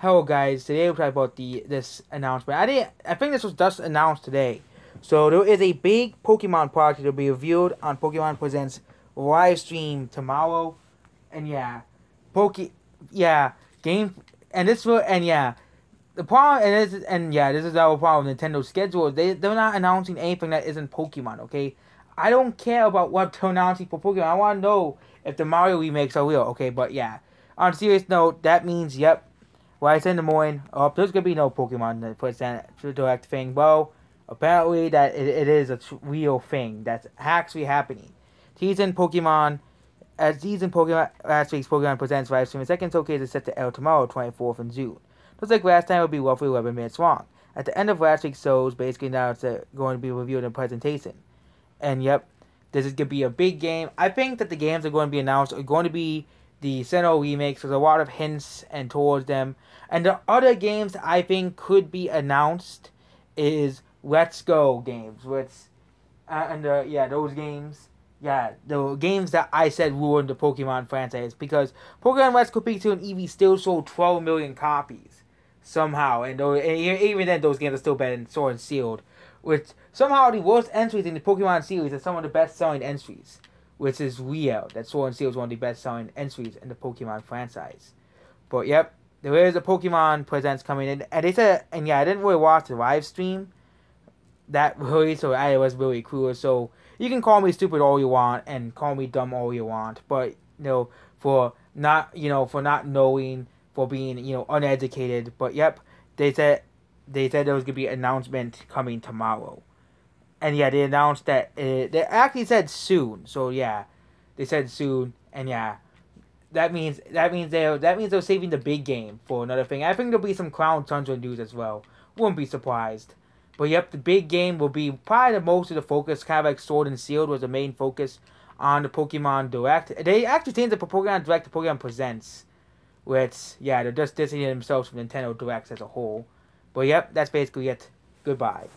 Hello guys, today we'll talk about the this announcement. I didn't I think this was just announced today. So there is a big Pokemon project that will be revealed on Pokemon Presents live stream tomorrow. And yeah. Poke yeah, game and this will and yeah. The problem and this and yeah, this is our problem with Nintendo's schedule. They they're not announcing anything that isn't Pokemon, okay? I don't care about what they're announcing for Pokemon. I wanna know if the Mario remakes are real, okay, but yeah. On serious note, that means yep, well, I said in the morning, oh, there's gonna be no Pokemon puts that direct thing. Well, apparently that it, it is a real thing that's actually happening. Teasing Pokemon, as teasing Pokemon last week's Pokemon Presents live stream, the second showcase is set to air tomorrow, 24th in June. Looks like last time it will be roughly 11 minutes long. At the end of last week's shows, basically now it's uh, going to be reviewed in presentation. And yep, this is gonna be a big game. I think that the games are going to be announced are going to be the Sinnoh remakes. There's a lot of hints and towards them. And the other games I think could be announced is Let's Go games, which uh, and uh, yeah, those games. Yeah, the games that I said ruined the Pokemon franchise because Pokemon Let's Go Pikachu and Eevee still sold 12 million copies somehow, and, those, and even then those games are still better than Sword and Shield, which somehow the worst entries in the Pokemon series are some of the best selling entries which is real. That Sword and Shield is one of the best selling entries in the Pokemon franchise. But yep, there is a Pokemon Presents coming in, and they said, and yeah, I didn't really watch the live stream. That really, so I was really cool. So you can call me stupid all you want, and call me dumb all you want, but you know, for not, you know, for not knowing, for being, you know, uneducated. But yep, they said, they said there was gonna be an announcement coming tomorrow and yeah, they announced that it, they actually said soon. So yeah, they said soon, and yeah, that means that means they that means they're saving the big game for another thing. I think there'll be some Crown Tundra news as well. Wouldn't be surprised. But yep, the big game will be probably the most of the focus. Kind of like Sword and Shield was the main focus on the Pokemon Direct. They actually changed the Pokemon Direct to Pokemon Presents, which yeah, they're just distancing themselves from Nintendo Directs as a whole. But yep, that's basically it. Goodbye.